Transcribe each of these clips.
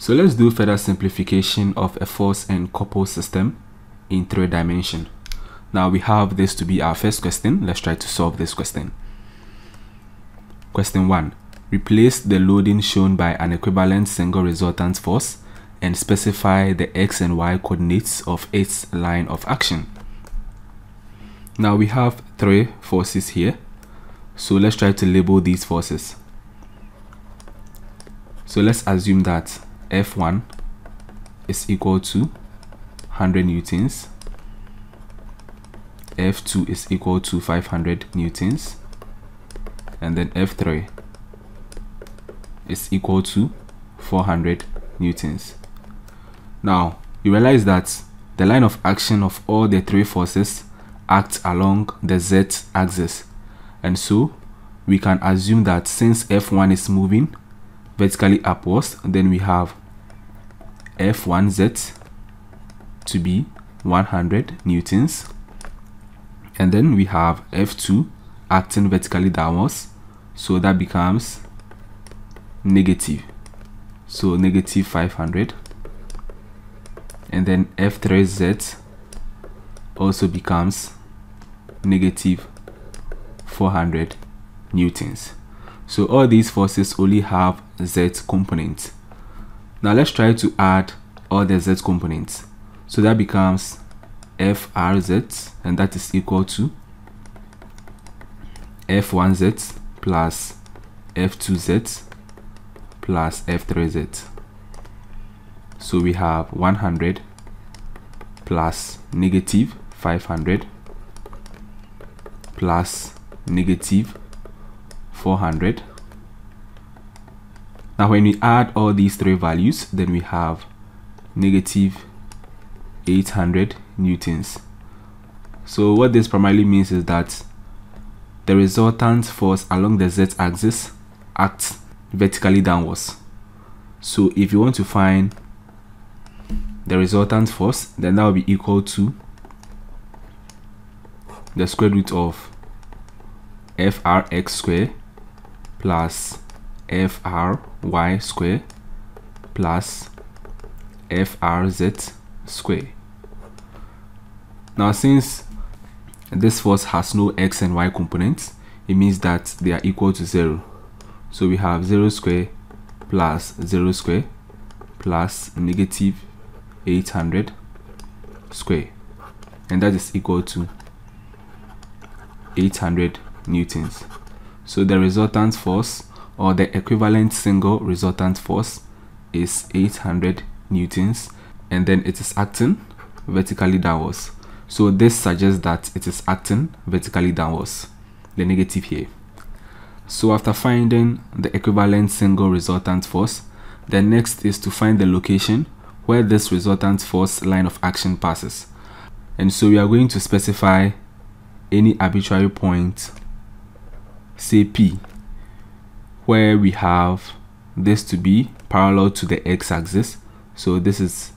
So let's do further simplification of a force and couple system in three dimension. Now we have this to be our first question. Let's try to solve this question. Question 1. Replace the loading shown by an equivalent single resultant force and specify the x and y coordinates of its line of action. Now we have three forces here. So let's try to label these forces. So let's assume that F1 is equal to 100 newtons. F2 is equal to 500 newtons. And then F3 is equal to 400 newtons. Now, you realize that the line of action of all the three forces acts along the z axis. And so, we can assume that since F1 is moving vertically upwards, then we have F1z to be 100 newtons. And then we have F2 acting vertically downwards. So that becomes negative. So negative 500 and then f3z also becomes negative 400 newtons so all these forces only have z components now let's try to add all the z components. So that becomes frz and that is equal to f1z plus f2z plus f3z so we have 100 plus negative 500 plus negative 400 now when we add all these three values then we have negative 800 newtons. So what this primarily means is that the resultant force along the z-axis acts vertically downwards. So if you want to find the resultant force then that will be equal to the square root of frx square plus fry square plus frz square. Now since this force has no x and y components it means that they are equal to zero. So we have 0 square plus 0 square plus negative 800 square. And that is equal to 800 newtons. So the resultant force or the equivalent single resultant force is 800 newtons and then it is acting vertically downwards. So this suggests that it is acting vertically downwards. The negative here. So after finding the equivalent single resultant force the next is to find the location where this resultant force line of action passes. And so we are going to specify any arbitrary point, say P, where we have this to be parallel to the x-axis. So this is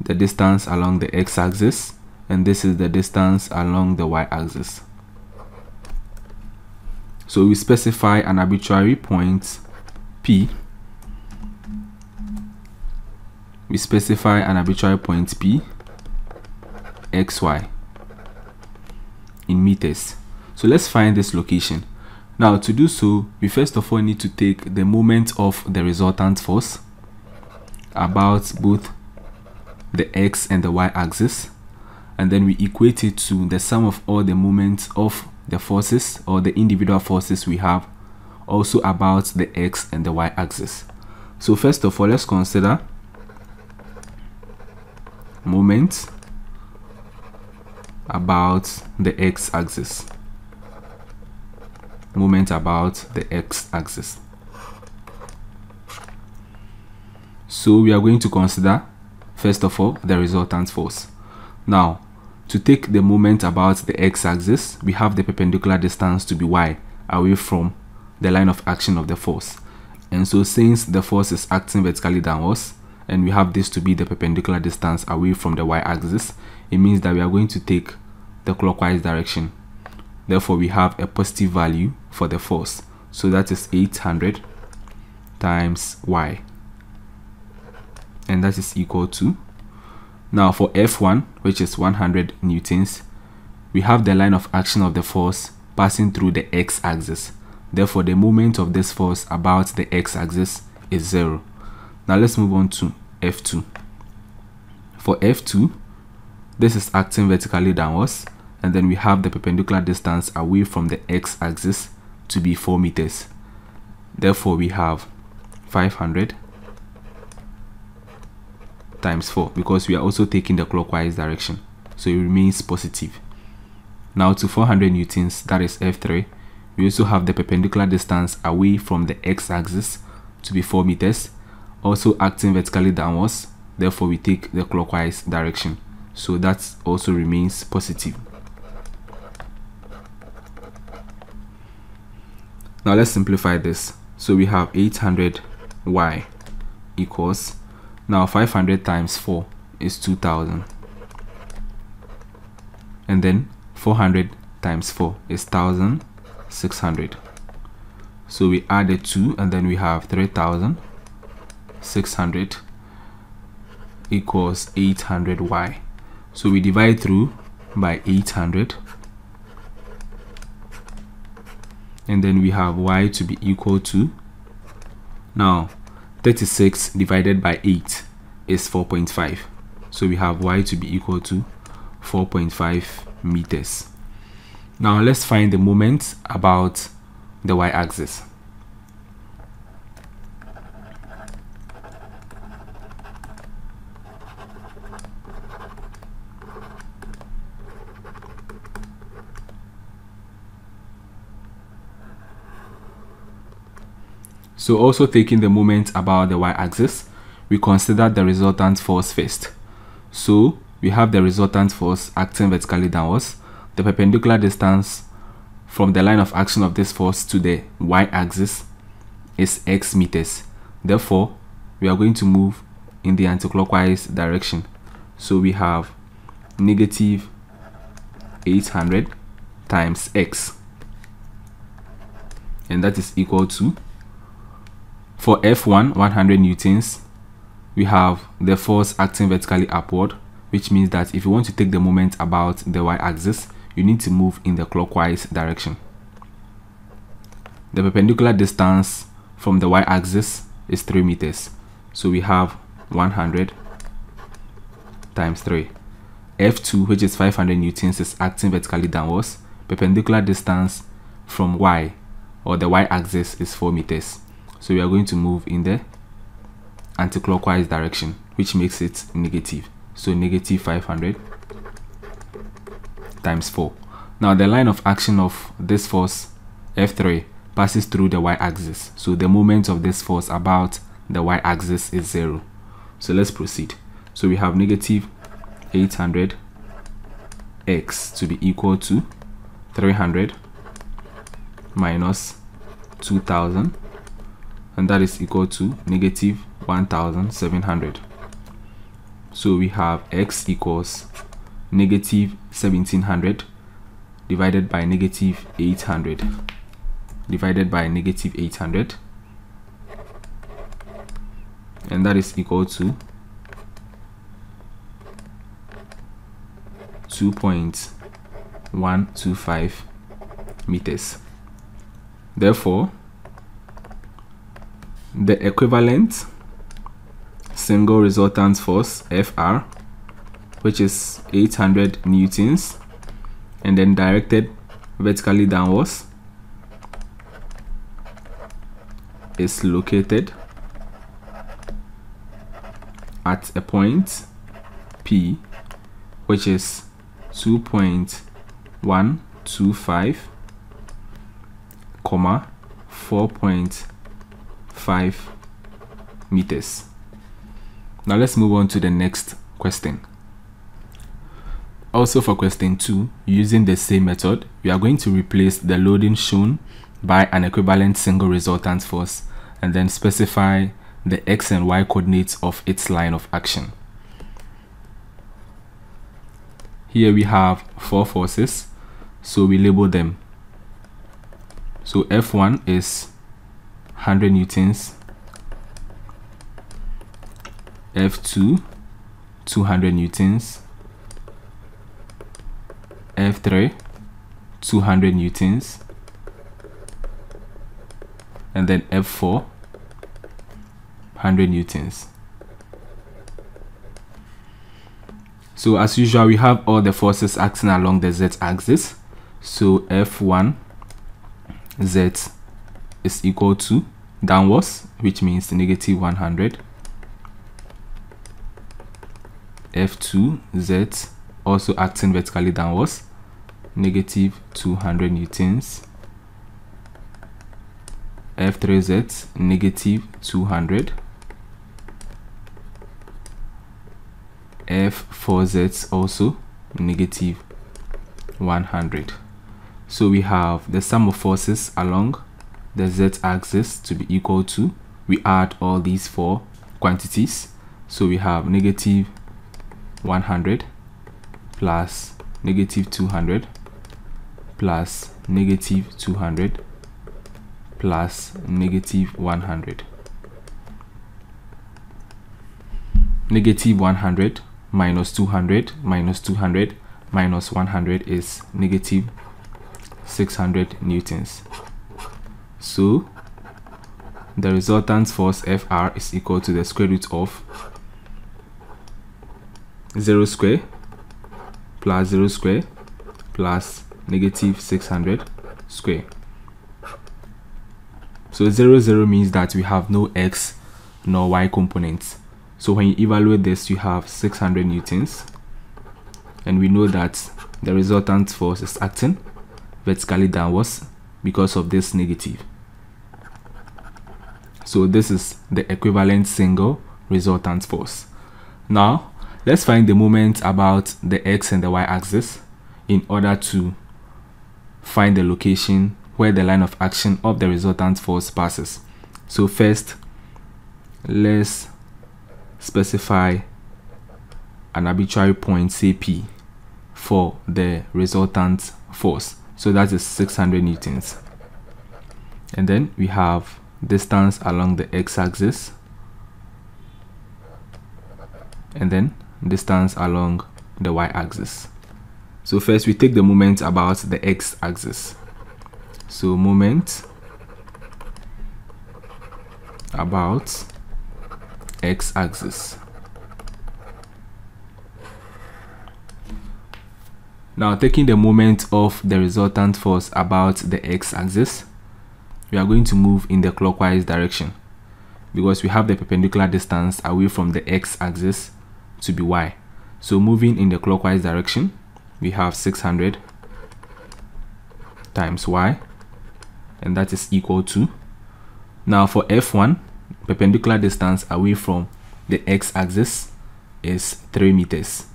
the distance along the x-axis and this is the distance along the y-axis. So we specify an arbitrary point P we specify an arbitrary point P xy in meters. So let's find this location. Now to do so, we first of all need to take the moment of the resultant force about both the x and the y axis and then we equate it to the sum of all the moments of the forces or the individual forces we have also about the x and the y axis. So first of all, let's consider moment about the x-axis moment about the x-axis so we are going to consider first of all the resultant force. Now to take the moment about the x-axis we have the perpendicular distance to be y away from the line of action of the force. And so since the force is acting vertically downwards and we have this to be the perpendicular distance away from the y-axis it means that we are going to take the clockwise direction therefore we have a positive value for the force. So that is 800 times y. And that is equal to now for F1 which is 100 newtons we have the line of action of the force passing through the x-axis. Therefore the moment of this force about the x-axis is zero. Now let's move on to F2 for F2 this is acting vertically downwards and then we have the perpendicular distance away from the x-axis to be 4 meters. Therefore we have 500 times 4 because we are also taking the clockwise direction. So it remains positive. Now to 400 newtons that is f3 we also have the perpendicular distance away from the x-axis to be 4 meters also acting vertically downwards. Therefore we take the clockwise direction. So that also remains positive now let's simplify this. So we have 800 y equals now 500 times 4 is 2000 and then 400 times 4 is 1600 so we added 2 and then we have 3600 equals 800y so we divide through by 800 and then we have y to be equal to now 36 divided by 8 is 4.5 so we have y to be equal to 4.5 meters. Now let's find the moment about the y-axis So also taking the moment about the y-axis, we consider the resultant force first. So we have the resultant force acting vertically downwards. The perpendicular distance from the line of action of this force to the y-axis is x meters. Therefore, we are going to move in the anticlockwise direction. So we have negative 800 times x and that is equal to for F1, 100 newtons, we have the force acting vertically upward, which means that if you want to take the moment about the y-axis, you need to move in the clockwise direction. The perpendicular distance from the y-axis is 3 meters. So we have 100 times 3. F2, which is 500 newtons, is acting vertically downwards. Perpendicular distance from y, or the y-axis, is 4 meters. So we are going to move in the anti-clockwise direction, which makes it negative. So negative 500 times 4. Now the line of action of this force F3 passes through the y-axis. So the moment of this force about the y-axis is 0. So let's proceed. So we have negative 800 x to be equal to 300 minus 2000 and that is equal to negative 1700 so we have x equals negative 1700 divided by negative 800 divided by negative 800 and that is equal to 2.125 meters. Therefore the equivalent single resultant force FR which is 800 newtons and then directed vertically downwards is located at a point P which is 2.125 comma 4. 5 meters. Now let's move on to the next question. Also for question 2, using the same method, we are going to replace the loading shown by an equivalent single resultant force and then specify the x and y coordinates of its line of action. Here we have four forces, so we label them. So F1 is 100 newtons. F2 200 newtons. F3 200 newtons. And then F4 100 newtons. So as usual we have all the forces acting along the z-axis so F1 Z is equal to downwards which means negative 100 F2 Z also acting vertically downwards negative 200 newtons. F3Z negative 200 F4Z also negative 100 so we have the sum of forces along the z-axis to be equal to we add all these four quantities. So we have negative 100 plus negative 200 plus negative 200 plus negative 100 negative 100 minus 200 minus 200 minus 100 is negative 600 newtons so the resultant force Fr is equal to the square root of 0 square plus 0 square plus negative 600 square. So 0, 0 means that we have no x nor y components. So when you evaluate this, you have 600 newtons. And we know that the resultant force is acting vertically downwards because of this negative. So this is the equivalent single resultant force. Now, let's find the moment about the x and the y axis in order to find the location where the line of action of the resultant force passes. So first, let's specify an arbitrary point, say P, for the resultant force so that is 600 newtons and then we have distance along the x-axis and then distance along the y-axis. So first we take the moment about the x-axis. So moment about x-axis. Now taking the moment of the resultant force about the x-axis, we are going to move in the clockwise direction. Because we have the perpendicular distance away from the x-axis to be y. So moving in the clockwise direction, we have 600 times y and that is equal to now for f1 perpendicular distance away from the x-axis is 3 meters.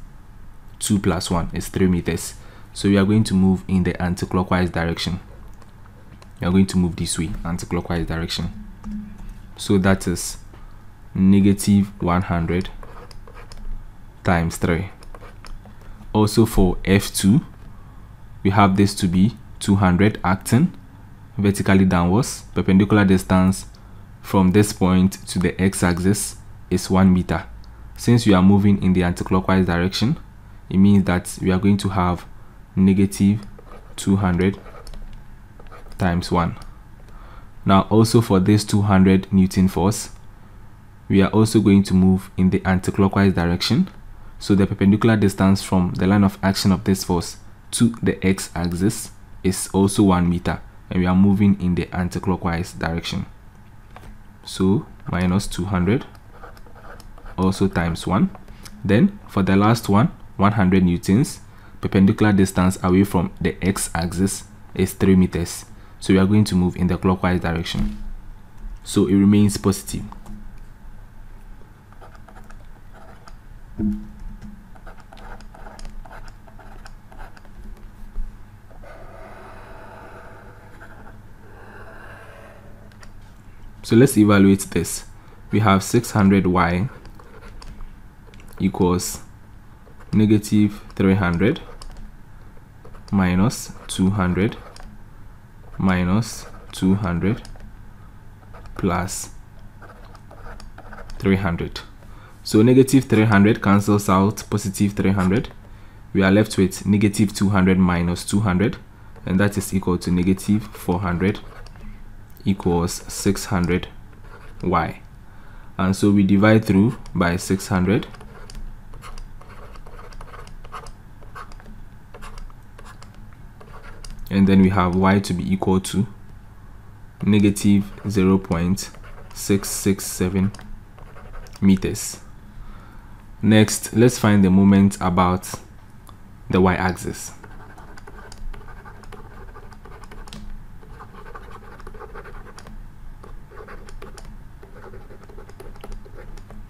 2 plus 1 is 3 meters. So we are going to move in the anti-clockwise direction are going to move this way anti-clockwise direction. So that is negative 100 times 3 also for f2 we have this to be 200 acting vertically downwards. Perpendicular distance from this point to the x-axis is 1 meter. Since we are moving in the anti-clockwise direction it means that we are going to have negative 200 times 1 now also for this 200 newton force we are also going to move in the anti-clockwise direction. So the perpendicular distance from the line of action of this force to the x-axis is also 1 meter and we are moving in the anti-clockwise direction. So minus 200 also times 1 then for the last one 100 newtons perpendicular distance away from the x-axis is 3 meters so we are going to move in the clockwise direction. So it remains positive. So let's evaluate this. We have 600y equals negative 300 minus 200 minus 200 plus 300 So negative 300 cancels out positive 300. We are left with negative 200 minus 200 and that is equal to negative 400 equals 600 y. And so we divide through by 600 and then we have y to be equal to negative 0.667 meters. Next, let's find the moment about the y-axis.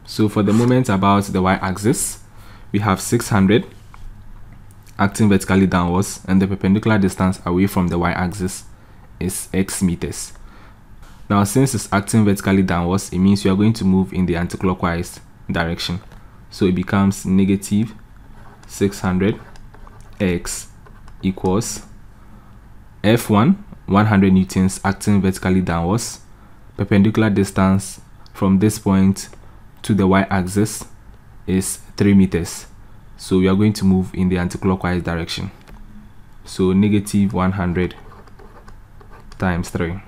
So for the moment about the y-axis, we have 600 acting vertically downwards and the perpendicular distance away from the y-axis is x meters. Now since it's acting vertically downwards, it means you are going to move in the anticlockwise direction. So it becomes negative 600 x equals F1, 100 newtons acting vertically downwards, perpendicular distance from this point to the y-axis is 3 meters so we are going to move in the anti-clockwise direction. So negative 100 times 3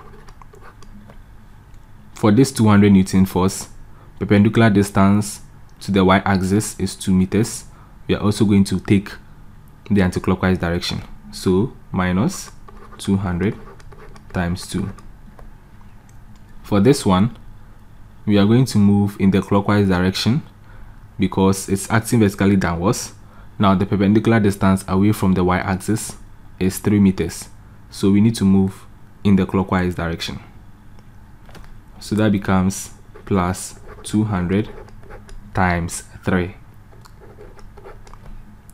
for this 200 newton force perpendicular distance to the y-axis is 2 meters. We are also going to take the anti-clockwise direction. So minus 200 times 2 for this one we are going to move in the clockwise direction because it's acting vertically downwards. Now the perpendicular distance away from the y-axis is 3 meters. So we need to move in the clockwise direction. So that becomes plus 200 times 3.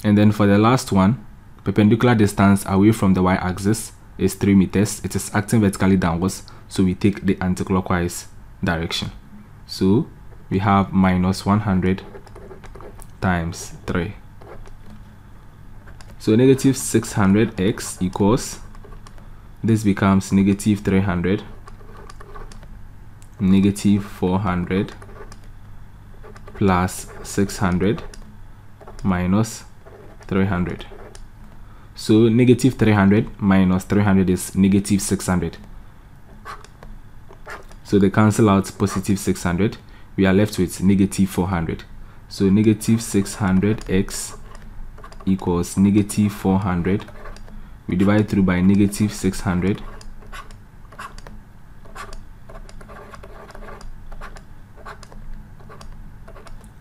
And then for the last one, perpendicular distance away from the y-axis is 3 meters. It is acting vertically downwards, so we take the anti-clockwise direction. So we have minus 100 times 3. So negative 600x equals, this becomes negative 300, negative 400 plus 600 minus 300. So negative 300 minus 300 is negative 600. So they cancel out positive 600. We are left with negative 400. So negative 600x equals negative 400. We divide through by negative 600.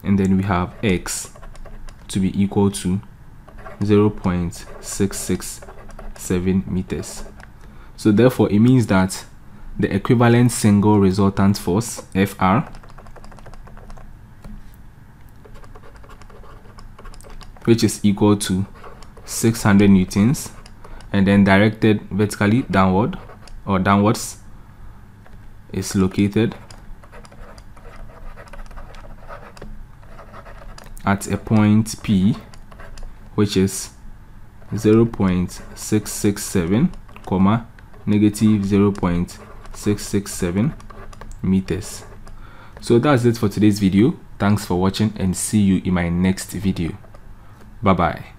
And then we have x to be equal to 0.667 meters. So therefore it means that the equivalent single resultant force FR which is equal to 600 newtons and then directed vertically downward or downwards is located at a point P which is 0.667 comma negative 0.667 meters. So that's it for today's video. Thanks for watching and see you in my next video 拜拜。